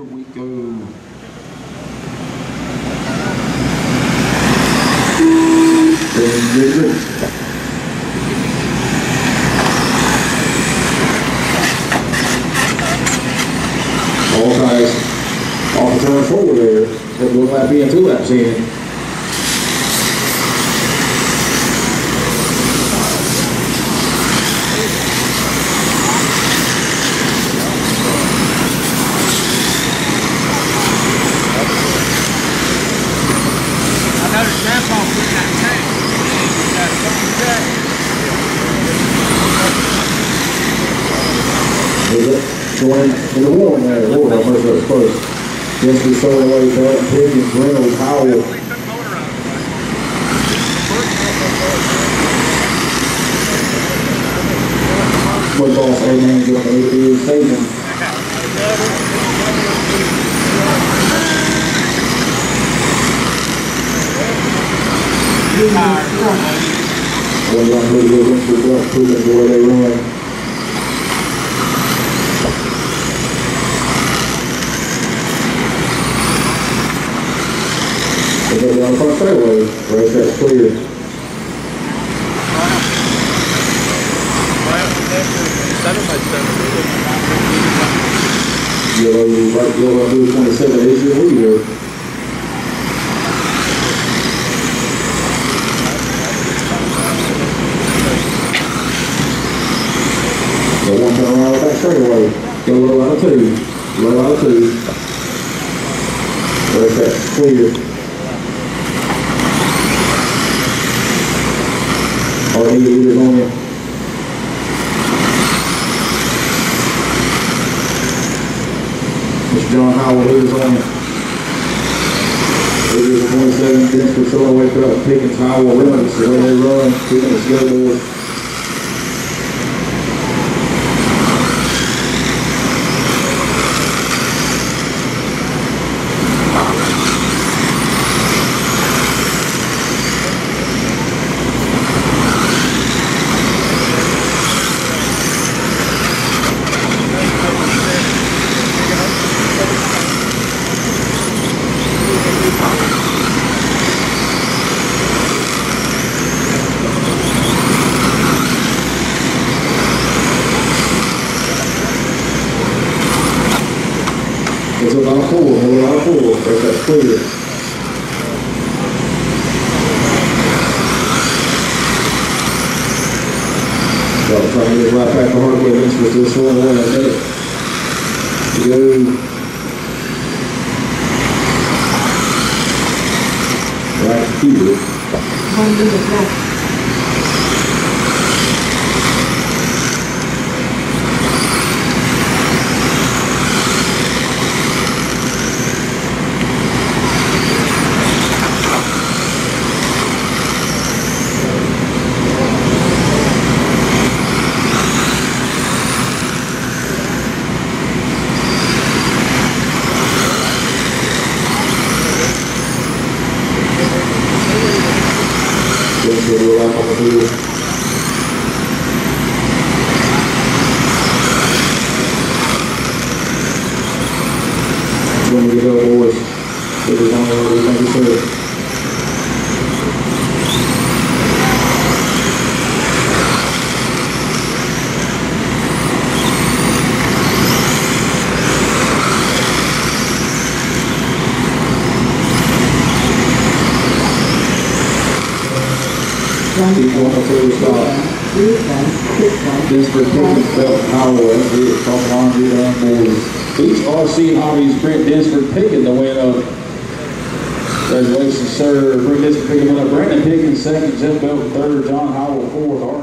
We go. All guys off the turn forward there. That look like being two laps in. It joining in the warm there? Lord, how much that's first. Yes, we saw away Dalton Pickens, Reynolds, Howell. Football manager on the APU stadium. One young lady against the block, proving the way they. The front fairway, race that's clear. Yellow, right, yellow, blue, twenty-seven, is your leader. So one around with that straightaway, go low out of two, low out of two. Race that's clear. On you. Mr. John Howell, leaders on you. Leaders at twenty-seven, Vince Priscilla, wake Pickens, Howell, the way they run, the scoreboard. It's about four, hold on four, if that's clear. Got to try to get right back to hardwood, this was this one, I. Go. Right here. This will be like on the field. When we get up, boys, it is on the way, thank you, sir. Keep going until we stop. Denver Pickens, Belton Howell, that's it, top line, get on boys. Each RC Hobbies Brent Dinsford picking the win of. Congratulations, sir. Brent Dinsford picking the win up. Brandon Pickens second, Jeff Belton third, John Howell fourth.